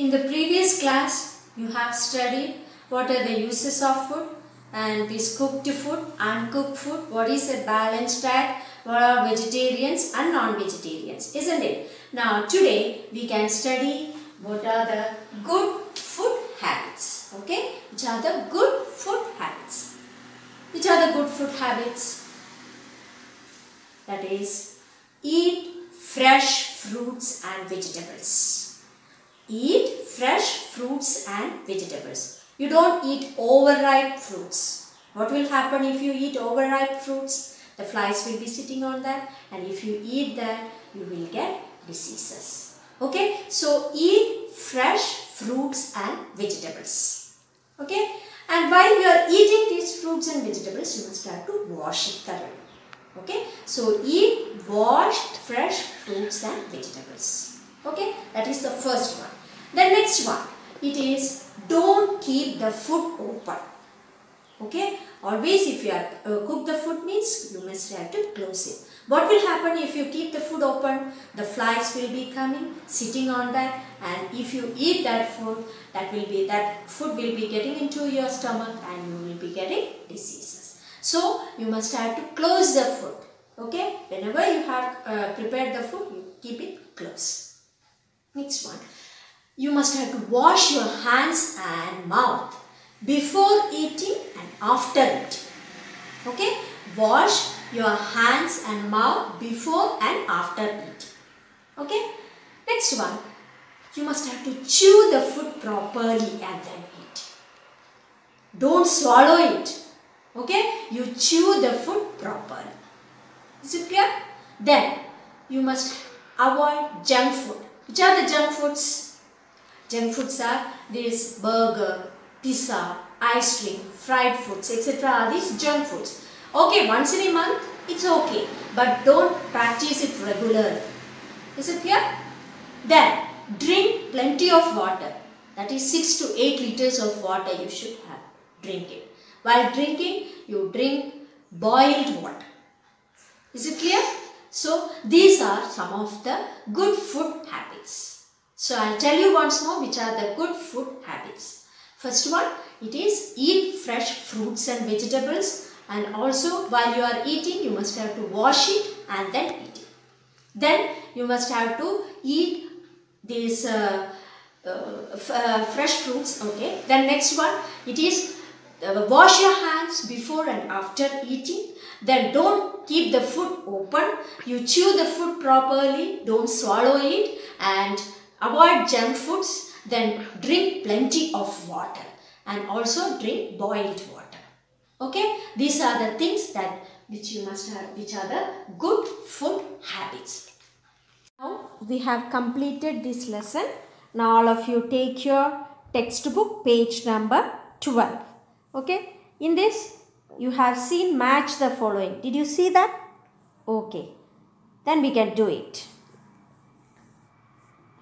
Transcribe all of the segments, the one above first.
In the previous class, you have studied what are the uses of food and this cooked food, uncooked food, what is a balanced diet, what are vegetarians and non-vegetarians, isn't it? Now today we can study what are the good food habits, okay? Which are the good food habits? Which are the good food habits? That is, eat fresh fruits and vegetables. Eat fresh fruits and vegetables. You don't eat overripe fruits. What will happen if you eat overripe fruits? The flies will be sitting on that and if you eat that, you will get diseases. Okay, so eat fresh fruits and vegetables. Okay, and while you are eating these fruits and vegetables, you must have to wash it thoroughly. Okay, so eat washed fresh fruits and vegetables. Okay, that is the first one. The next one, it is don't keep the food open. Okay, always if you are uh, cook the food means you must have to close it. What will happen if you keep the food open? The flies will be coming, sitting on that and if you eat that food, that will be that food will be getting into your stomach and you will be getting diseases. So you must have to close the food. Okay, whenever you have uh, prepared the food, you keep it close. Next one, you must have to wash your hands and mouth before eating and after eating. Okay, wash your hands and mouth before and after eating. Okay, next one, you must have to chew the food properly and then eat. Don't swallow it. Okay, you chew the food properly. Is it clear? Then you must avoid junk food. Which are the junk foods? Junk foods are this burger, pizza, ice cream, fried foods, etc. are these junk foods. Okay, once in a month, it's okay. But don't practice it regularly. Is it clear? Then, drink plenty of water. That is 6 to 8 liters of water you should have. Drink it. While drinking, you drink boiled water. Is it clear? So, these are some of the good food habits. So, I'll tell you once more which are the good food habits. First one, it is eat fresh fruits and vegetables and also while you are eating, you must have to wash it and then eat it. Then, you must have to eat these uh, uh, uh, fresh fruits, okay. Then next one, it is uh, wash your hands before and after eating. Then don't keep the food open. You chew the food properly. Don't swallow it and avoid junk foods. Then drink plenty of water and also drink boiled water. Okay, these are the things that which you must have, which are the good food habits. Now we have completed this lesson. Now all of you take your textbook page number 12. Okay, in this you have seen match the following. Did you see that? Okay, then we can do it.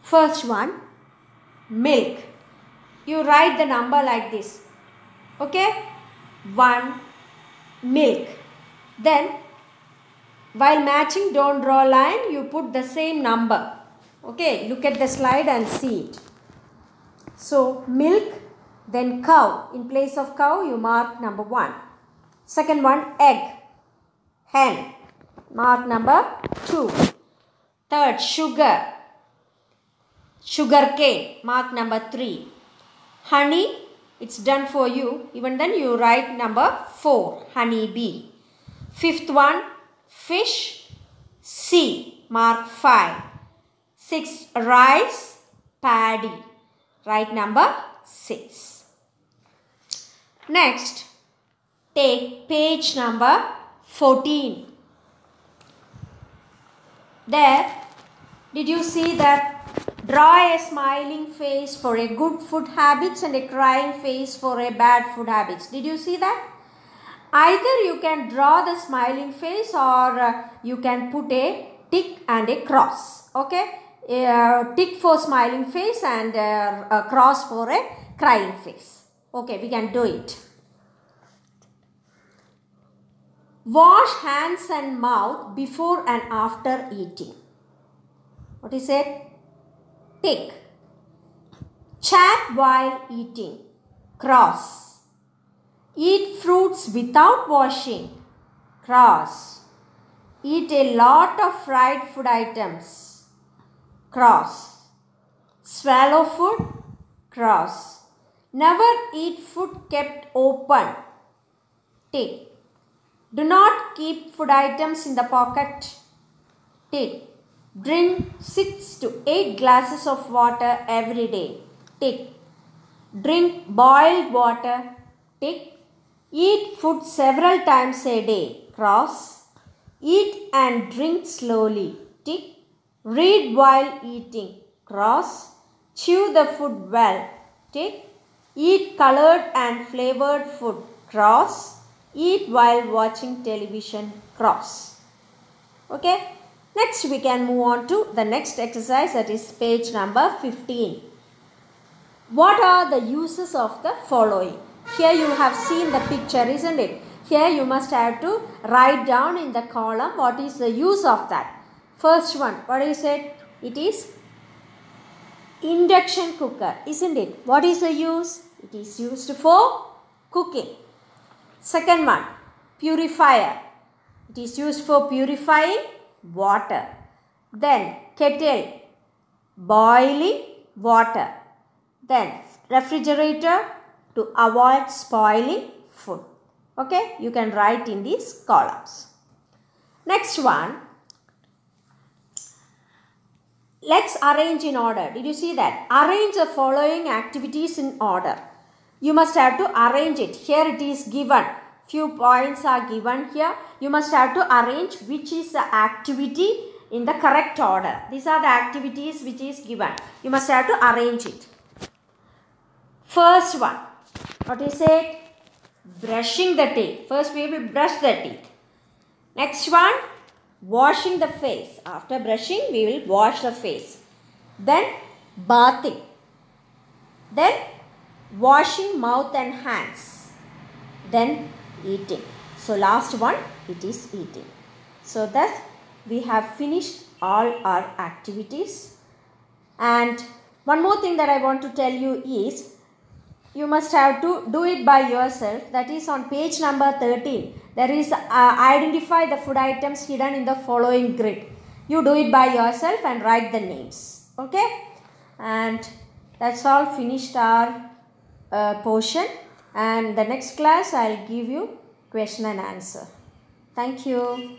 First one, milk. You write the number like this. Okay, one milk. Then while matching don't draw line you put the same number. Okay, look at the slide and see it. So milk then cow. In place of cow you mark number 1. Second one egg. Hen. Mark number 2. Third sugar. Sugar cane. Mark number 3. Honey. It's done for you. Even then you write number 4. Honey bee. Fifth one fish. Sea. Mark 5. Six rice. Paddy. Write number 6. Next, take page number 14. There, did you see that draw a smiling face for a good food habits and a crying face for a bad food habits. Did you see that? Either you can draw the smiling face or uh, you can put a tick and a cross. Okay? A tick for smiling face and uh, a cross for a crying face. Okay, we can do it. Wash hands and mouth before and after eating. What is it? Tick. Chat while eating. Cross. Eat fruits without washing. Cross. Eat a lot of fried food items. Cross. Swallow food. Cross. Never eat food kept open. Tick. Do not keep food items in the pocket. Tick. Drink 6 to 8 glasses of water every day. Tick. Drink boiled water. Tick. Eat food several times a day. Cross. Eat and drink slowly. Tick. Read while eating. Cross. Chew the food well. Tick. Eat colored and flavored food. Cross. Eat while watching television. Cross. Okay. Next we can move on to the next exercise that is page number 15. What are the uses of the following? Here you have seen the picture isn't it? Here you must have to write down in the column what is the use of that. First one, what is it? It is induction cooker isn't it? What is the use? It is used for cooking. Second one, purifier. It is used for purifying water. Then kettle, boiling water. Then refrigerator to avoid spoiling food. Okay, you can write in these columns. Next one, let's arrange in order. Did you see that? Arrange the following activities in order. You must have to arrange it. Here it is given. Few points are given here. You must have to arrange which is the activity in the correct order. These are the activities which is given. You must have to arrange it. First one, what is it? Brushing the teeth. First we will brush the teeth. Next one, washing the face. After brushing, we will wash the face. Then bathing. Then washing mouth and hands. Then eating. So last one, it is eating. So thus we have finished all our activities. And one more thing that I want to tell you is you must have to do it by yourself. That is on page number 13. There is uh, identify the food items hidden in the following grid. You do it by yourself and write the names. Okay. And that's all finished our uh, portion. And the next class I'll give you question and answer. Thank you.